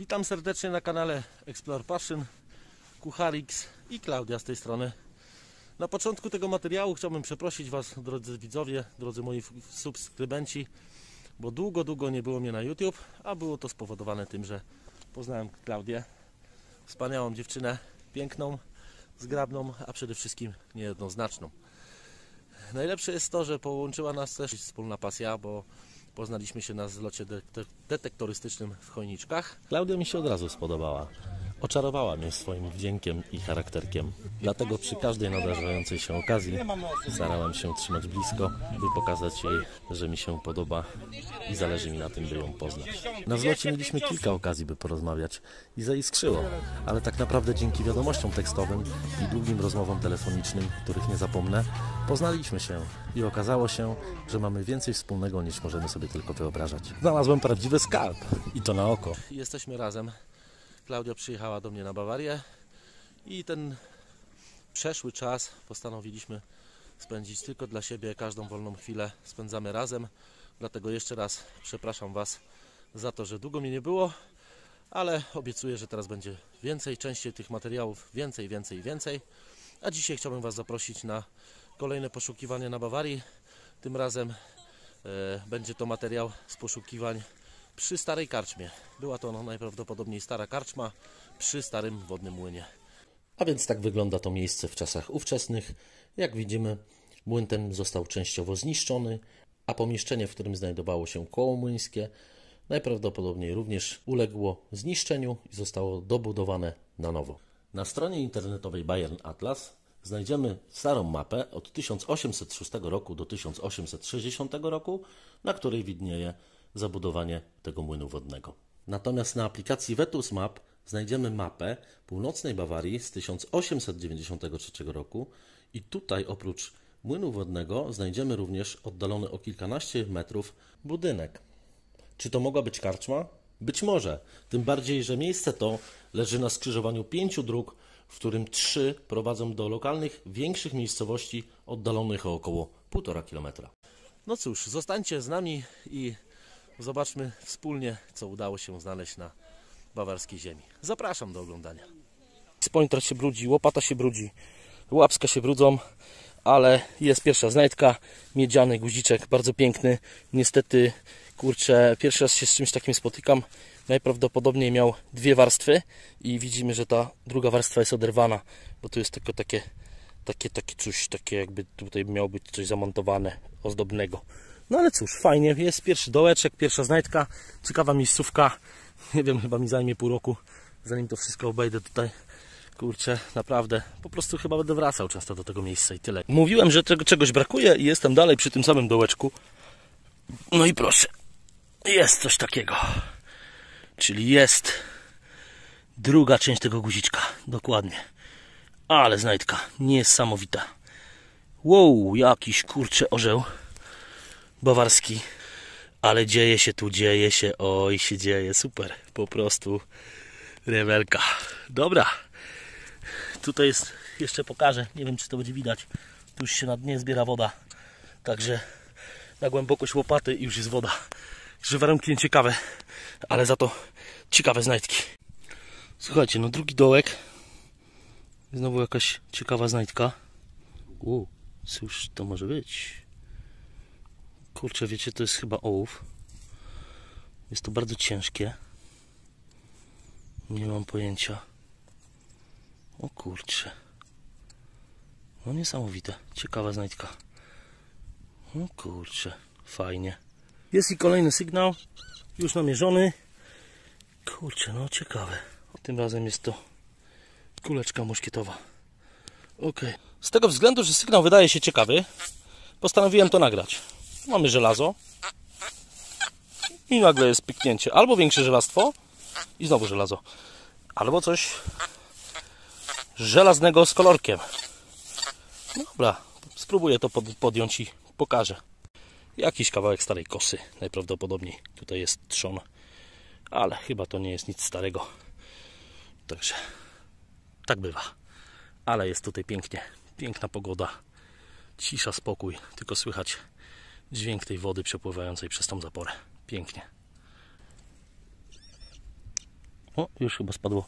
Witam serdecznie na kanale Explore Passion, Kucharix i Klaudia z tej strony. Na początku tego materiału chciałbym przeprosić Was, drodzy widzowie, drodzy moi subskrybenci, bo długo, długo nie było mnie na YouTube, a było to spowodowane tym, że poznałem Klaudię, wspaniałą dziewczynę, piękną, zgrabną, a przede wszystkim niejednoznaczną. Najlepsze jest to, że połączyła nas też wspólna pasja, bo poznaliśmy się na zlocie de- de- detektorystycznym w Chojniczkach. Klaudia mi się od razu spodobała. Oczarowała mnie swoim wdziękiem i charakterkiem. Dlatego przy każdej nadarzającej się okazji starałem się trzymać blisko, by pokazać jej, że mi się podoba i zależy mi na tym, by ją poznać. Na zlocie mieliśmy kilka okazji, by porozmawiać i zaiskrzyło, ale tak naprawdę dzięki wiadomościom tekstowym i długim rozmowom telefonicznym, których nie zapomnę, poznaliśmy się i okazało się, że mamy więcej wspólnego niż możemy sobie tylko wyobrażać. Znalazłem prawdziwy skarb i to na oko. Jesteśmy razem. Klaudia przyjechała do mnie na Bawarię i ten przeszły czas postanowiliśmy spędzić tylko dla siebie. Każdą wolną chwilę spędzamy razem. Dlatego jeszcze raz przepraszam Was za to, że długo mnie nie było, ale obiecuję, że teraz będzie więcej, częściej tych materiałów, więcej, więcej, więcej. A dzisiaj chciałbym Was zaprosić na kolejne poszukiwania na Bawarii. Tym razem e, będzie to materiał z poszukiwań przy starej karczmie. Była to no, najprawdopodobniej stara karczma przy starym wodnym młynie. A więc tak wygląda to miejsce w czasach ówczesnych. Jak widzimy, młyn ten został częściowo zniszczony, a pomieszczenie, w którym znajdowało się koło młyńskie, najprawdopodobniej również uległo zniszczeniu i zostało dobudowane na nowo. Na stronie internetowej Bayern Atlas znajdziemy starą mapę od 1806 roku do 1860 roku, na której widnieje zabudowanie tego młynu wodnego. Natomiast na aplikacji Vetus Map znajdziemy mapę północnej Bawarii z 1893 roku i tutaj oprócz młynu wodnego znajdziemy również oddalony o kilkanaście metrów budynek. Czy to mogła być karczma? Być może. Tym bardziej, że miejsce to leży na skrzyżowaniu pięciu dróg, w którym trzy prowadzą do lokalnych, większych miejscowości oddalonych o około 1,5 kilometra. No cóż, zostańcie z nami i zobaczmy wspólnie, co udało się znaleźć na bawarskiej ziemi. Zapraszam do oglądania. Spointer się brudzi, łopata się brudzi, łapska się brudzą, ale jest pierwsza znajdka, miedziany guziczek, bardzo piękny. Niestety, kurczę, pierwszy raz się z czymś takim spotykam. Najprawdopodobniej miał dwie warstwy i widzimy, że ta druga warstwa jest oderwana, bo tu jest tylko takie, takie, takie coś, takie jakby tutaj miało być coś zamontowane, ozdobnego. No ale cóż, fajnie, jest pierwszy dołeczek, pierwsza znajdka, ciekawa miejscówka. Nie wiem, chyba mi zajmie pół roku, zanim to wszystko obejdę tutaj. Kurczę, naprawdę, po prostu chyba będę wracał często do tego miejsca i tyle. Mówiłem, że tego czegoś brakuje i jestem dalej przy tym samym dołeczku. No i proszę, jest coś takiego. Czyli jest druga część tego guziczka, dokładnie. Ale znajdka, niesamowita. Wow, jakiś kurczę orzeł bawarski. Ale dzieje się tu, dzieje się, oj się dzieje, super, po prostu rewelka. Dobra, tutaj jest, jeszcze pokażę, nie wiem czy to będzie widać, tu już się na dnie zbiera woda, także na głębokość łopaty już jest woda. Także warunki nieciekawe, ale za to ciekawe znajdki. Słuchajcie, no drugi dołek, znowu jakaś ciekawa znajdka. U, cóż to może być? Kurczę, wiecie, to jest chyba ołów. Jest to bardzo ciężkie. Nie mam pojęcia. O kurczę. No niesamowite. Ciekawa znajdka. O kurczę. Fajnie. Jest i kolejny sygnał. Już namierzony. Kurczę, no ciekawe. Tym razem jest to kuleczka moszkietowa. Ok. Z tego względu, że sygnał wydaje się ciekawy, postanowiłem to nagrać. Mamy żelazo. I nagle jest pyknięcie. Albo większe żelastwo i znowu żelazo. Albo coś żelaznego z kolorkiem. Dobra, spróbuję to pod, podjąć i pokażę. Jakiś kawałek starej kosy, najprawdopodobniej. Tutaj jest trzon, ale chyba to nie jest nic starego. Także tak bywa. Ale jest tutaj pięknie. Piękna pogoda. Cisza, spokój. Tylko słychać dźwięk tej wody przepływającej przez tą zaporę. Pięknie. O, już chyba spadło.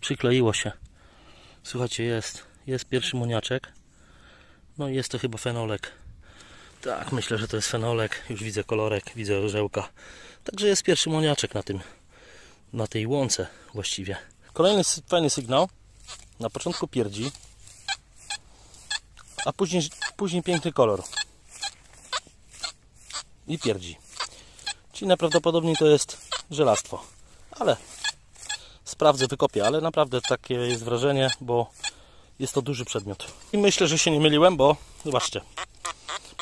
Przykleiło się. Słuchajcie, jest. Jest pierwszy moniaczek. No i jest to chyba fenolek. Tak, myślę, że to jest fenolek. Już widzę kolorek, widzę orzełka. Także jest pierwszy moniaczek na tym, na tej łące właściwie. Kolejny fajny sygnał. Na początku pierdzi, a później, później piękny kolor. I pierdzi. Czyli najprawdopodobniej to jest żelastwo. Ale sprawdzę, wykopię, ale naprawdę takie jest wrażenie, bo jest to duży przedmiot. I myślę, że się nie myliłem, bo zobaczcie,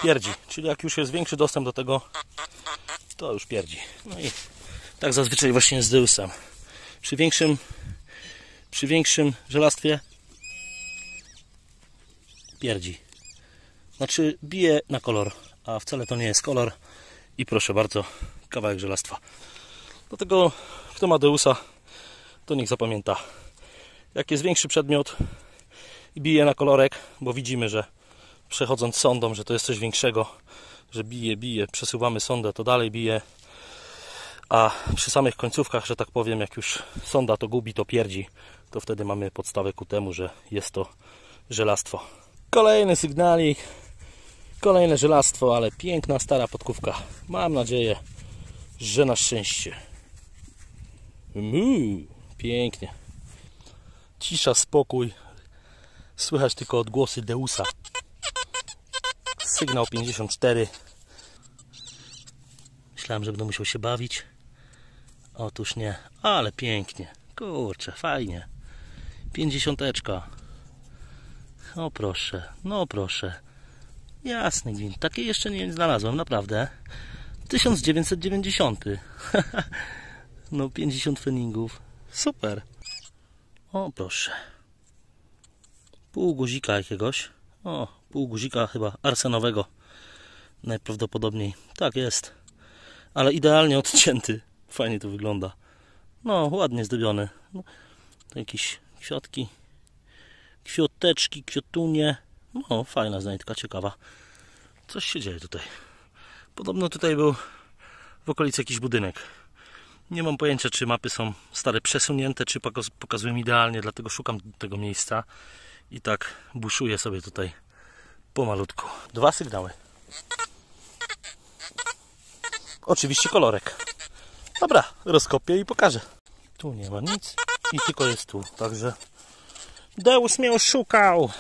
pierdzi. Czyli jak już jest większy dostęp do tego, to już pierdzi. No i tak zazwyczaj właśnie z Deusem. Przy większym, przy większym żelastwie pierdzi. Znaczy bije na kolor, a wcale to nie jest kolor. I proszę bardzo, kawałek żelastwa. Dlatego kto ma Deusa, to niech zapamięta. Jak jest większy przedmiot i bije na kolorek, bo widzimy, że przechodząc sondą, że to jest coś większego, że bije, bije, przesuwamy sondę, to dalej bije. A przy samych końcówkach, że tak powiem, jak już sonda to gubi, to pierdzi, to wtedy mamy podstawę ku temu, że jest to żelastwo. Kolejny sygnalik, kolejne żelastwo, ale piękna stara podkówka. Mam nadzieję, że na szczęście. Muu, pięknie. Cisza, spokój. Słychać tylko odgłosy Deusa. Sygnał 54. Myślałem, że będę musiał się bawić. Otóż nie, ale pięknie. Kurczę, fajnie. Pięćdziesiąteczka. O proszę, no proszę. Jasny gwint. Takiej jeszcze nie znalazłem, naprawdę. 1990. no 50 feningów. Super. O proszę. Pół guzika jakiegoś. O, pół guzika chyba arsenowego. Najprawdopodobniej. Tak jest. Ale idealnie odcięty. Fajnie to wygląda. No, ładnie zdobiony. No, jakieś kwiatki. Kwioteczki, kwiotunie. No, fajna znajdka, ciekawa. Coś się dzieje tutaj. Podobno tutaj był w okolicy jakiś budynek. Nie mam pojęcia, czy mapy są stare przesunięte, czy pokaz- pokazują idealnie, dlatego szukam tego miejsca i tak buszuję sobie tutaj pomalutku. Dwa sygnały. Oczywiście kolorek. Dobra, rozkopię i pokażę. Tu nie ma nic i tylko jest tu, także Deus mnie oszukał.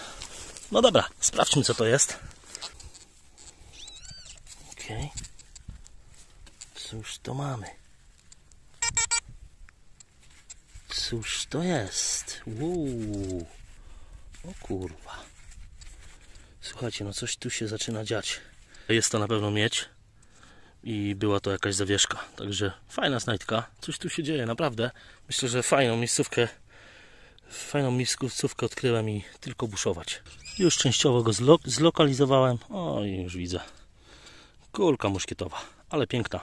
No dobra, sprawdźmy co to jest. Okej. Cóż to mamy? Cóż to jest? Uuu. O kurwa. Słuchajcie, no coś tu się zaczyna dziać. Jest to na pewno miedź i była to jakaś zawieszka. Także fajna znajdka. Coś tu się dzieje, naprawdę. Myślę, że fajną miejscówkę fajną miejscówkę odkryłem i tylko buszować. Już częściowo go zlo zlokalizowałem. O, już widzę. Kulka muszkietowa, ale piękna.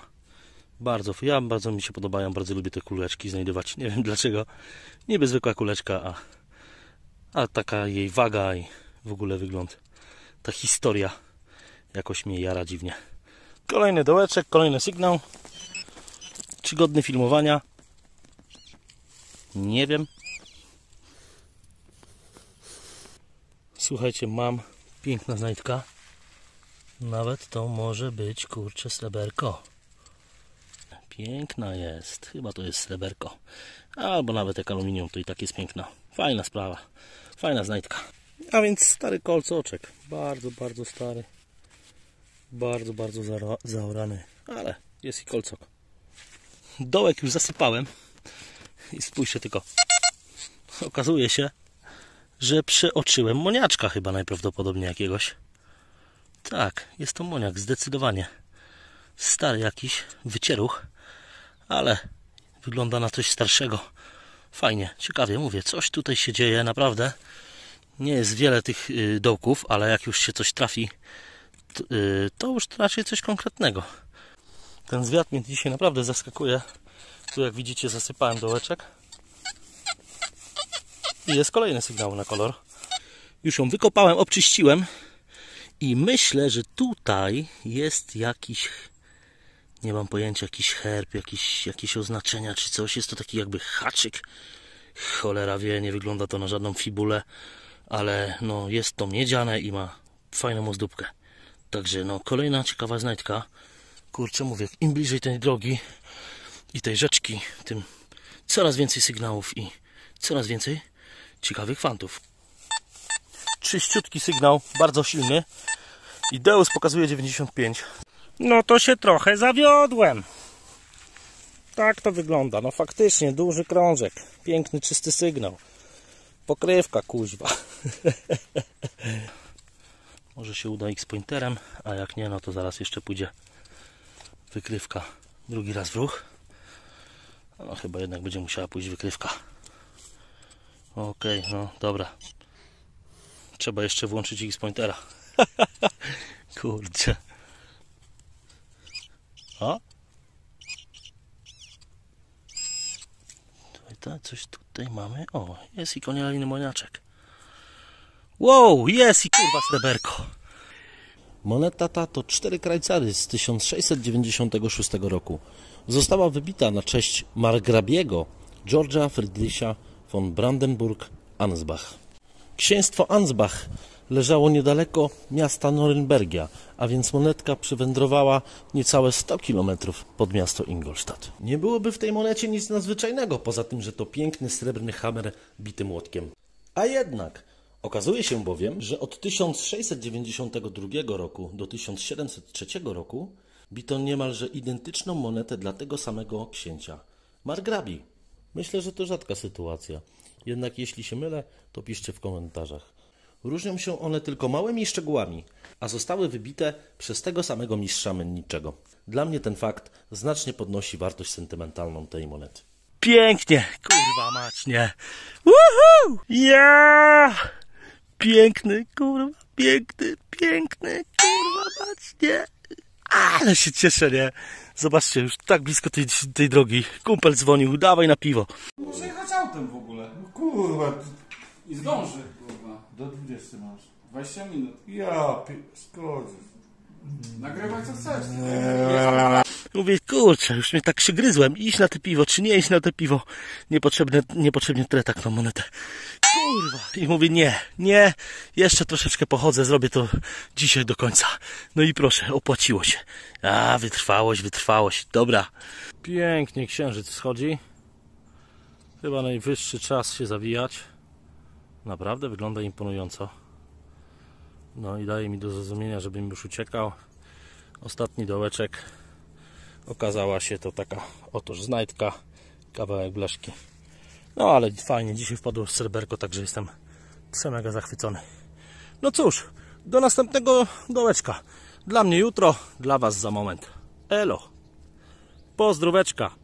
Bardzo, ja bardzo mi się podobają, bardzo lubię te kuleczki znajdować. Nie wiem dlaczego. Niby zwykła kuleczka, a, a taka jej waga i w ogóle wygląd. Ta historia jakoś mnie jara dziwnie. Kolejny dołeczek, kolejny sygnał. Czy godny filmowania? Nie wiem. Słuchajcie, mam piękna znajdka. Nawet to może być kurcze sreberko. Piękna jest. Chyba to jest sreberko. Albo nawet jak aluminium, to i tak jest piękna. Fajna sprawa. Fajna znajdka. A więc stary kolcoczek. Bardzo, bardzo stary. Bardzo, bardzo zaorany. Ale jest i kolcok. Dołek już zasypałem. I spójrzcie tylko. Okazuje się, że przeoczyłem moniaczka chyba najprawdopodobniej jakiegoś. Tak, jest to moniak, zdecydowanie. Stary jakiś, wycieruch, ale wygląda na coś starszego. Fajnie, ciekawie, mówię, coś tutaj się dzieje, naprawdę. Nie jest wiele tych y, dołków, ale jak już się coś trafi, to, y, to już raczej coś konkretnego. Ten zwiat mnie dzisiaj naprawdę zaskakuje. Tu jak widzicie zasypałem dołeczek. I jest kolejny sygnał na kolor. Już ją wykopałem, obczyściłem. I myślę, że tutaj jest jakiś Nie mam pojęcia, jakiś herb, jakiś, jakieś oznaczenia czy coś. Jest to taki jakby haczyk. Cholera wie, nie wygląda to na żadną fibulę, ale no jest to miedziane i ma fajną ozdóbkę. Także no kolejna ciekawa znajdka. Kurczę mówię, im bliżej tej drogi i tej rzeczki, tym coraz więcej sygnałów i coraz więcej ciekawych fantów. Czyściutki sygnał, bardzo silny. I Deus pokazuje 95. No to się trochę zawiodłem. Tak to wygląda. No faktycznie, duży krążek. Piękny, czysty sygnał. Pokrywka, kuźwa. Może się uda X-pointerem, a jak nie, no to zaraz jeszcze pójdzie wykrywka. Drugi raz w ruch. No chyba jednak będzie musiała pójść wykrywka. Okej, no dobra. Trzeba jeszcze włączyć X-pointera. Kurczę. O! Tutaj, ta, coś tutaj mamy. O, jest i konialiny moniaczek. Wow, jest i kurwa sreberko. Moneta ta to cztery krajcary z 1696 roku. Została wybita na cześć margrabiego George'a Friedricha von Brandenburg-Ansbach. Księstwo Ansbach leżało niedaleko miasta Norymbergia, a więc monetka przywędrowała niecałe 100 km pod miasto Ingolstadt. Nie byłoby w tej monecie nic nadzwyczajnego, poza tym, że to piękny srebrny hamer bity młotkiem. A jednak okazuje się bowiem, że od 1692 roku do 1703 roku bito niemalże identyczną monetę dla tego samego księcia, margrabi. Myślę, że to rzadka sytuacja. Jednak jeśli się mylę, to piszcie w komentarzach. Różnią się one tylko małymi szczegółami, a zostały wybite przez tego samego mistrza menniczego. Dla mnie ten fakt znacznie podnosi wartość sentymentalną tej monety. Pięknie, kurwa mać, nie. Woohoo! Ja! Piękny, kurwa, piękny, piękny, kurwa mać, nie. Ale się cieszę, nie. Zobaczcie, już tak blisko tej, tej drogi. Kumpel dzwonił, dawaj na piwo. Muszę jechać autem w ogóle. No kurwa, I zdąży, kurwa. do 20 masz. 20 minut. Ja, pi-. Nagrywaj co chcesz. Mówię, kurczę, już mnie tak się gryzłem. Iść na te piwo, czy nie iść na te piwo? Niepotrzebne, niepotrzebnie tyle tak na monetę. Kurwa. I mówię, nie, nie, jeszcze troszeczkę pochodzę, zrobię to dzisiaj do końca. No i proszę, opłaciło się. A, wytrwałość, wytrwałość. Dobra. Pięknie księżyc wschodzi. Chyba najwyższy czas się zawijać. Naprawdę wygląda imponująco. No i daje mi do zrozumienia, żebym już uciekał. Ostatni dołeczek okazała się to taka otóż znajdka, kawałek blaszki. No ale fajnie, dzisiaj wpadło sreberko, także jestem przemega zachwycony. No cóż, do następnego dołeczka. Dla mnie jutro, dla Was za moment. Elo. Pozdróweczka.